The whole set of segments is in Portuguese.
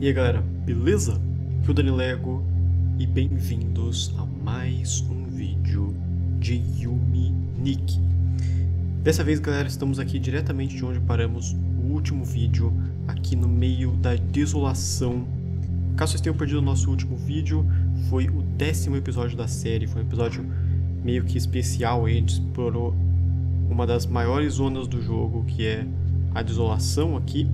E aí galera, beleza? Aqui é o Dani Lego e bem-vindos a mais um vídeo de Yumi Nikki. Dessa vez galera, estamos aqui diretamente de onde paramos o último vídeo, aqui no meio da desolação. Caso vocês tenham perdido o nosso último vídeo, foi o décimo episódio da série, foi um episódio meio que especial, a gente explorou uma das maiores zonas do jogo, que é a desolação aqui,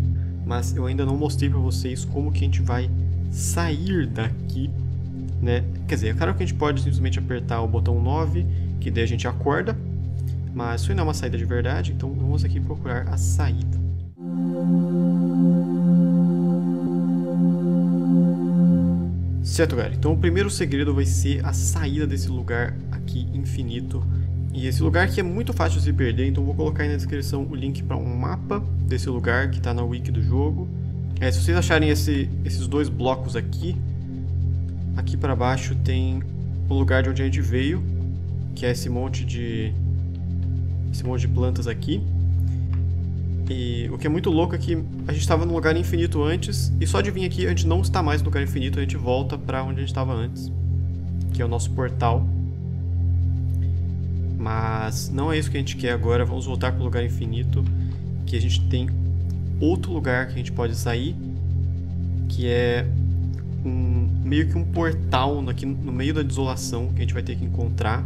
mas eu ainda não mostrei para vocês como que a gente vai sair daqui, né? Quer dizer, é claro que a gente pode simplesmente apertar o botão 9, que daí a gente acorda, mas isso ainda é uma saída de verdade, então vamos aqui procurar a saída. Certo, galera. Então o primeiro segredo vai ser a saída desse lugar aqui infinito. E esse lugar aqui é muito fácil de se perder, então vou colocar aí na descrição o link para um mapa desse lugar que está na wiki do jogo. É, se vocês acharem esse, esses dois blocos aqui, aqui para baixo tem o lugar de onde a gente veio, que é esse monte de esse monte de plantas aqui. E o que é muito louco é que a gente estava num lugar infinito antes, e só de vir aqui a gente não está mais no lugar infinito, a gente volta para onde a gente estava antes, que é o nosso portal. Mas não é isso que a gente quer agora, vamos voltar para o lugar infinito, que a gente tem outro lugar que a gente pode sair, que é um, meio que um portal aqui no meio da desolação que a gente vai ter que encontrar.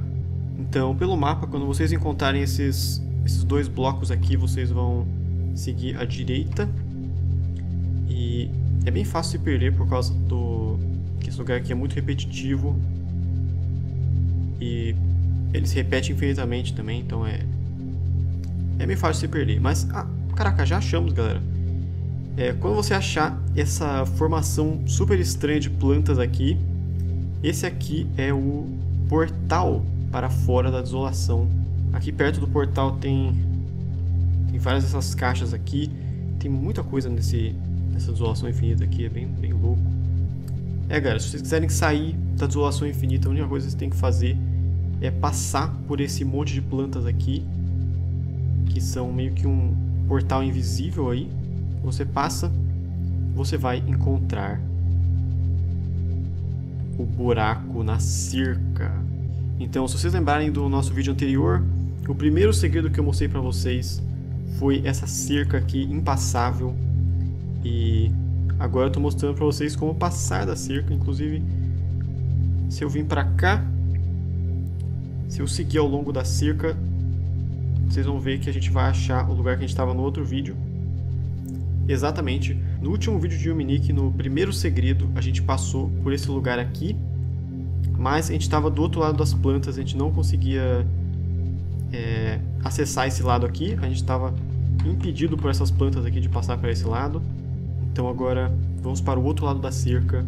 Então, pelo mapa, quando vocês encontrarem esses, esses dois blocos aqui, vocês vão seguir à direita. E é bem fácil se perder por causa do que esse lugar aqui é muito repetitivo. E ele se repete infinitamente também, então é é bem fácil se perder. Mas, ah, caraca, já achamos, galera. É, quando você achar essa formação super estranha de plantas aqui, esse aqui é o portal para fora da desolação. Aqui perto do portal tem tem várias dessas caixas aqui. Tem muita coisa nesse, nessa desolação infinita aqui. É bem, bem louco. É, galera, se vocês quiserem sair da desolação infinita, a única coisa que vocês têm que fazer é passar por esse monte de plantas aqui. Que são meio que um portal invisível aí. Você passa, você vai encontrar o buraco na cerca. Então, se vocês lembrarem do nosso vídeo anterior, o primeiro segredo que eu mostrei para vocês foi essa cerca aqui impassável e agora eu estou mostrando para vocês como passar da cerca, inclusive se eu vim para cá, se eu seguir ao longo da cerca, vocês vão ver que a gente vai achar o lugar que a gente estava no outro vídeo. Exatamente, no último vídeo de Yuminique, no primeiro segredo, a gente passou por esse lugar aqui, mas a gente estava do outro lado das plantas, a gente não conseguia é, acessar esse lado aqui. A gente estava impedido por essas plantas aqui de passar para esse lado. Então agora vamos para o outro lado da cerca,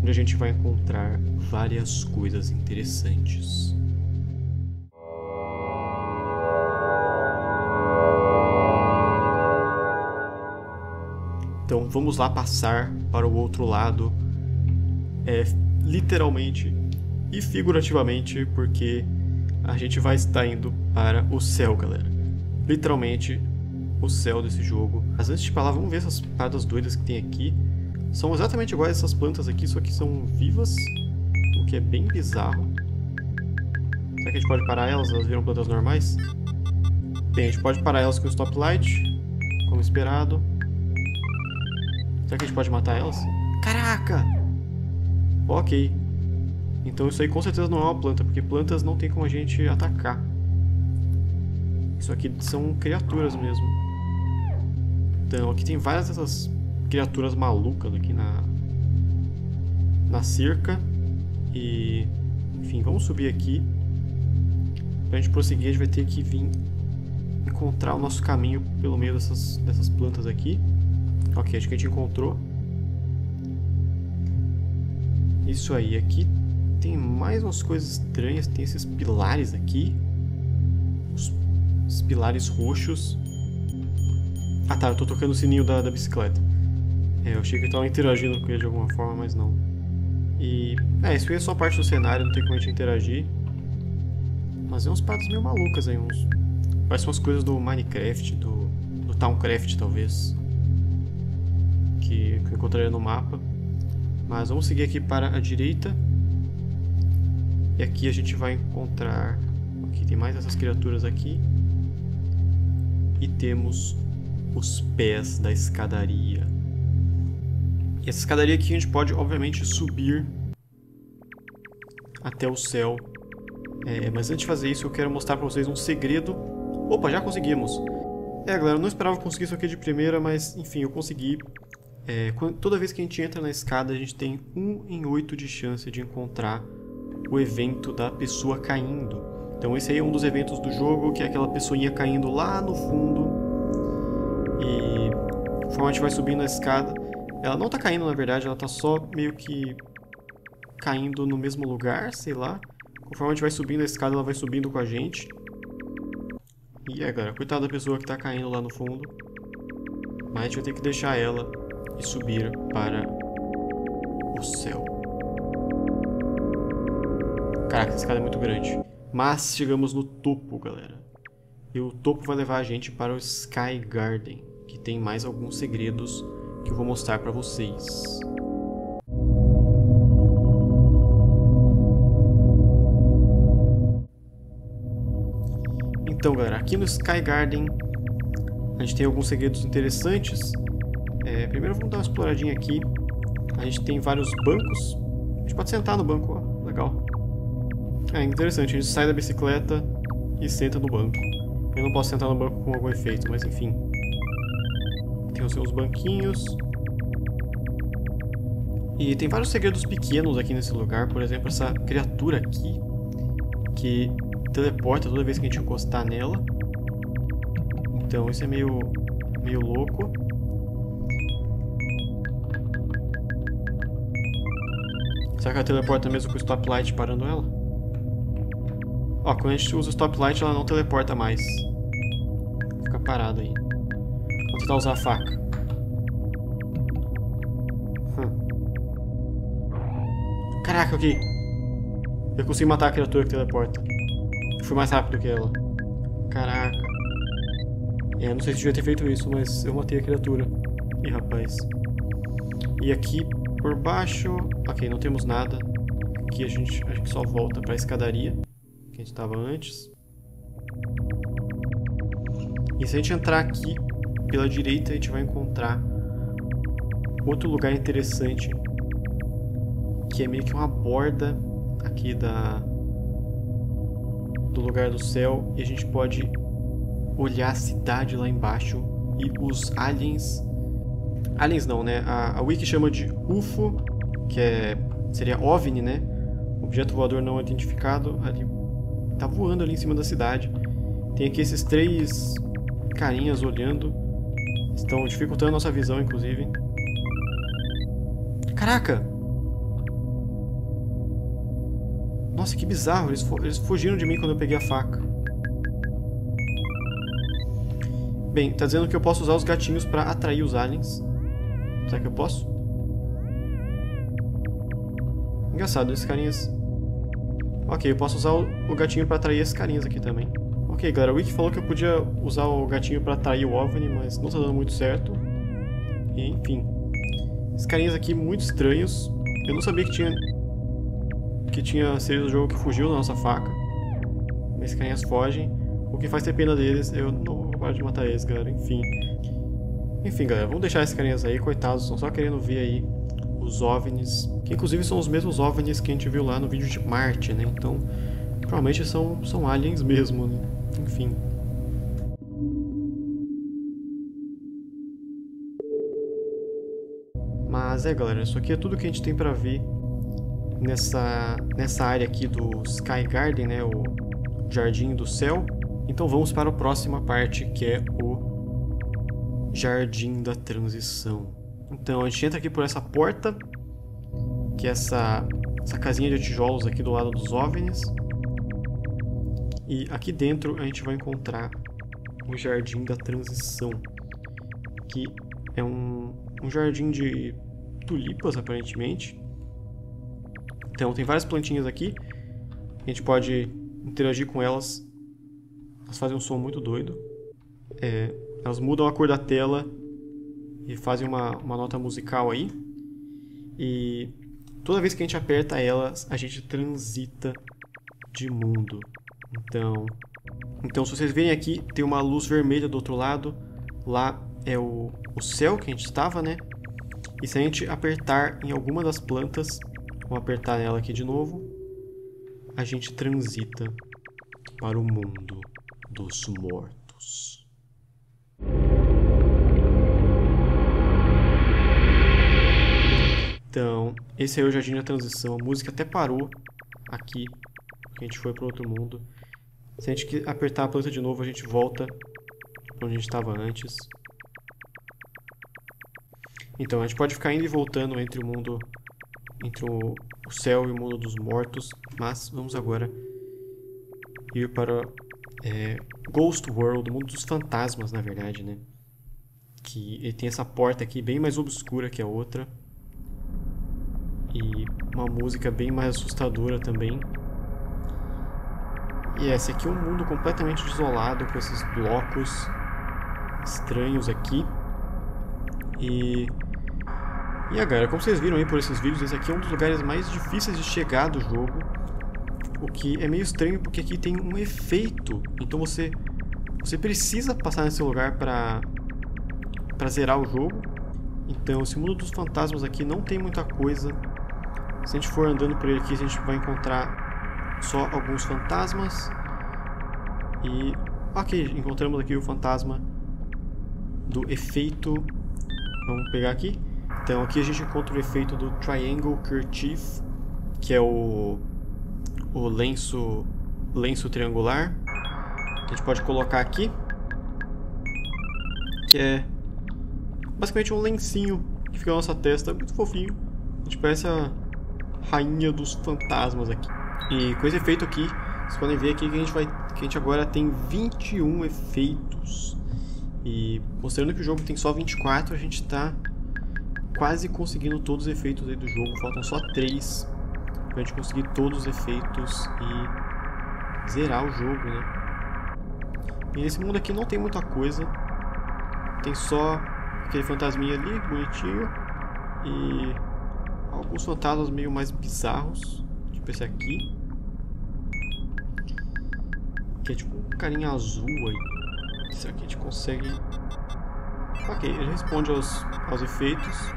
onde a gente vai encontrar várias coisas interessantes. Então vamos lá passar para o outro lado, é, literalmente e figurativamente, porque a gente vai estar indo para o céu, galera. Literalmente, o céu desse jogo. Mas antes de falar, vamos ver essas paradas doidas que tem aqui. São exatamente iguais essas plantas aqui, só que são vivas, o que é bem bizarro. Será que a gente pode parar elas? Elas viram plantas normais? Bem, a gente pode parar elas com o stoplight, como esperado. Será que a gente pode matar elas? Caraca! Ok. Então isso aí com certeza não é uma planta, porque plantas não tem como a gente atacar. Isso aqui são criaturas mesmo. Então aqui tem várias dessas criaturas malucas aqui na na cerca e enfim, vamos subir aqui. Pra gente prosseguir, a gente vai ter que vir encontrar o nosso caminho pelo meio dessas, dessas plantas aqui. Ok, acho que a gente encontrou. Isso aí, aqui tem mais umas coisas estranhas. Tem esses pilares aqui. Os, os pilares roxos. Ah tá, eu tô tocando o sininho da, da bicicleta. É, eu achei que eu tava interagindo com ele de alguma forma, mas não. E... É, isso aí é só parte do cenário, não tem como a gente interagir. Mas é uns patos meio malucas aí, uns... Parece umas coisas do Minecraft, do, do Towncraft, talvez. Que, eu encontraria no mapa. Mas vamos seguir aqui para a direita. E aqui a gente vai encontrar... Aqui tem mais essas criaturas aqui. E temos os pés da escadaria. E essa escadaria aqui a gente pode, obviamente, subir até o céu. É, mas antes de fazer isso, eu quero mostrar para vocês um segredo. Opa, já conseguimos! É, galera, eu não esperava conseguir isso aqui de primeira, mas enfim, eu consegui. É, toda vez que a gente entra na escada, a gente tem 1 em 8 de chance de encontrar o evento da pessoa caindo. Então esse aí é um dos eventos do jogo, que é aquela pessoinha caindo lá no fundo. E conforme a gente vai subindo a escada, ela não tá caindo na verdade, ela tá só meio que caindo no mesmo lugar, sei lá. Conforme a gente vai subindo a escada, ela vai subindo com a gente. E é, galera, coitada da pessoa que tá caindo lá no fundo. Mas a gente vai ter que deixar ela e subir para o céu. Caraca, essa escada é muito grande. Mas chegamos no topo, galera. E o topo vai levar a gente para o Sky Garden, que tem mais alguns segredos que eu vou mostrar para vocês. Então, galera, aqui no Sky Garden a gente tem alguns segredos interessantes. É, primeiro vamos dar uma exploradinha aqui. A gente tem vários bancos. A gente pode sentar no banco, ó. Legal. É interessante, a gente sai da bicicleta e senta no banco. Eu não posso sentar no banco com algum efeito, mas enfim. Tem os seus banquinhos. E tem vários segredos pequenos aqui nesse lugar. Por exemplo, essa criatura aqui. Que teleporta toda vez que a gente encostar nela. Então isso é meio, meio louco. Será que ela teleporta mesmo com o stoplight parando ela? Ó, quando a gente usa o stoplight ela não teleporta mais. Fica parada aí. Vou tentar usar a faca. Hum. Caraca, aqui. Eu consegui matar a criatura que teleporta. Fui mais rápido que ela. Caraca. É, não sei se devia ter feito isso, mas eu matei a criatura. Ih, rapaz. E aqui por baixo... Ok, não temos nada. Aqui a gente, a gente só volta para a escadaria que a gente estava antes. E se a gente entrar aqui pela direita, a gente vai encontrar outro lugar interessante que é meio que uma borda aqui da, do lugar do céu e a gente pode olhar a cidade lá embaixo e os aliens. Aliens não, né? A, a Wiki chama de UFO, que é, seria OVNI, né? Objeto voador não identificado. Ali, tá voando ali em cima da cidade. Tem aqui esses três carinhas olhando. Estão dificultando a nossa visão, inclusive. Caraca! Nossa, que bizarro. Eles, eles fugiram de mim quando eu peguei a faca. Bem, tá dizendo que eu posso usar os gatinhos pra atrair os aliens. Será que eu posso? Engraçado, esses carinhas... Ok, eu posso usar o, gatinho pra atrair esses carinhas aqui também. Ok, galera, o Wiki falou que eu podia usar o gatinho pra atrair o OVNI, mas não tá dando muito certo. E, enfim. Esses carinhas aqui muito estranhos. Eu não sabia que tinha que tinha seres do jogo que fugiu da nossa faca. Mas carinhas fogem. O que faz ter pena deles, eu não vou parar de matar eles, galera. Enfim. Enfim, galera, vamos deixar esses carinhas aí, coitados, estão só querendo ver aí os OVNIs. Que inclusive são os mesmos OVNIs que a gente viu lá no vídeo de Marte, né? Então, provavelmente são, são aliens mesmo, né? Enfim. Mas é, galera, isso aqui é tudo que a gente tem pra ver nessa, nessa área aqui do Sky Garden, né, o Jardim do Céu. Então vamos para a próxima parte, que é o Jardim da Transição. Então a gente entra aqui por essa porta, que é essa, essa casinha de tijolos aqui do lado dos OVNIs. E aqui dentro a gente vai encontrar o Jardim da Transição, que é um, um jardim de tulipas, aparentemente. Então tem várias plantinhas aqui. A gente pode interagir com elas. Elas fazem um som muito doido. É, elas mudam a cor da tela e fazem uma, uma nota musical aí. E toda vez que a gente aperta elas, a gente transita de mundo. Então, então se vocês verem aqui, tem uma luz vermelha do outro lado. Lá é o, o céu que a gente estava, né? E se a gente apertar em alguma das plantas, vamos apertar nela aqui de novo, a gente transita para o mundo dos mortos. Então, esse aí é o Jardim da Transição. A música até parou aqui, a gente foi para outro mundo. Se a gente apertar a planta de novo, a gente volta para onde a gente estava antes. Então, a gente pode ficar indo e voltando entre o mundo, entre o, o céu e o mundo dos mortos, mas vamos agora ir para é, Ghost World, o mundo dos fantasmas, na verdade, né? Que ele tem essa porta aqui bem mais obscura que a outra. E uma música bem mais assustadora também. E esse aqui é um mundo completamente desolado, com esses blocos estranhos aqui. E... E agora, como vocês viram aí por esses vídeos, esse aqui é um dos lugares mais difíceis de chegar do jogo. O que é meio estranho porque aqui tem um efeito. Então você você precisa passar nesse lugar para para zerar o jogo. Então esse mundo dos fantasmas aqui não tem muita coisa. Se a gente for andando por ele aqui, a gente vai encontrar só alguns fantasmas. E ok, encontramos aqui o fantasma do efeito. Vamos pegar aqui. Então aqui a gente encontra o efeito do Triangle Kerchief, que é o o lenço, lenço triangular. A gente pode colocar aqui. Que é basicamente um lencinho que fica na nossa testa, muito fofinho. A gente parece a rainha dos fantasmas aqui. E com esse efeito aqui, vocês podem ver aqui que a gente, vai, que a gente agora tem 21 efeitos. E mostrando que o jogo tem só 24, a gente está quase conseguindo todos os efeitos do jogo. Faltam só 3 pra gente conseguir todos os efeitos e zerar o jogo, né? E esse mundo aqui não tem muita coisa. Tem só aquele fantasminha ali, bonitinho. E alguns fantasmas meio mais bizarros. Tipo esse aqui. Que é tipo um carinha azul aí. Será que a gente consegue... Ok, ele responde aos, aos efeitos.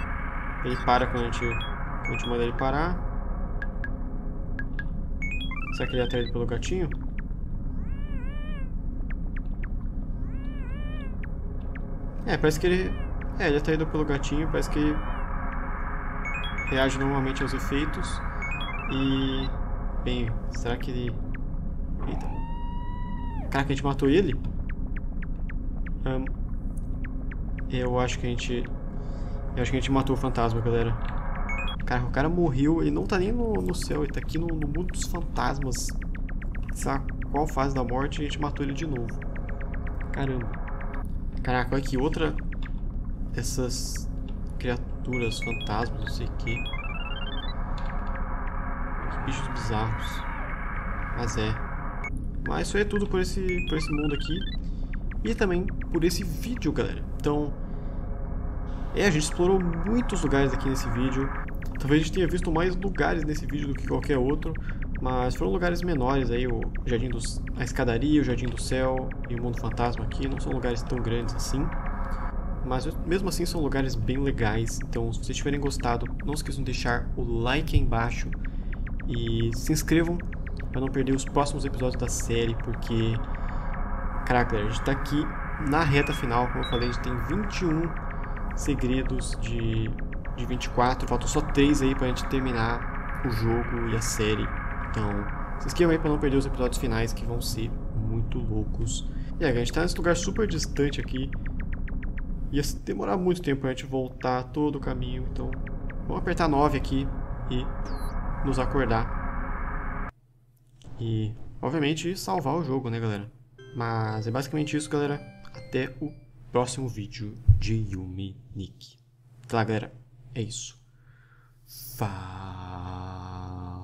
Ele para quando a gente, quando a gente manda ele parar. Será que ele é atraído pelo gatinho? É, parece que ele... É, ele é atraído pelo gatinho, parece que ele reage normalmente aos efeitos. E... Bem, será que ele... Eita. Caraca, a gente matou ele? Um, eu acho que a gente... Eu acho que a gente matou o fantasma, galera. Cara, o cara morreu, ele não tá nem no, no céu, ele tá aqui no, no mundo dos fantasmas. Lá qual fase da morte e a gente matou ele de novo. Caramba. Caraca, olha aqui, outra dessas criaturas, fantasmas, não sei o que. Que bichos bizarros. Mas é. Mas isso é tudo por esse, por esse mundo aqui. E também por esse vídeo, galera. Então, é, a gente explorou muitos lugares aqui nesse vídeo. Talvez a gente tenha visto mais lugares nesse vídeo do que qualquer outro, mas foram lugares menores aí, o Jardim dos... a escadaria, o Jardim do Céu e o Mundo Fantasma aqui, não são lugares tão grandes assim. Mas mesmo assim são lugares bem legais, então se vocês tiverem gostado, não esqueçam de deixar o like aí embaixo e se inscrevam para não perder os próximos episódios da série, porque, caraca, a gente tá aqui na reta final, como eu falei, a gente tem 21 segredos de de 24. Faltam só 3 aí pra gente terminar o jogo e a série. Então, se inscrevam aí pra não perder os episódios finais que vão ser muito loucos. E a gente tá nesse lugar super distante aqui. Ia demorar muito tempo pra gente voltar todo o caminho. Então, vamos apertar 9 aqui e nos acordar. E, obviamente, salvar o jogo, né, galera? Mas é basicamente isso, galera. Até o próximo vídeo de Yumi Nick. Tá, galera? É isso. Fala.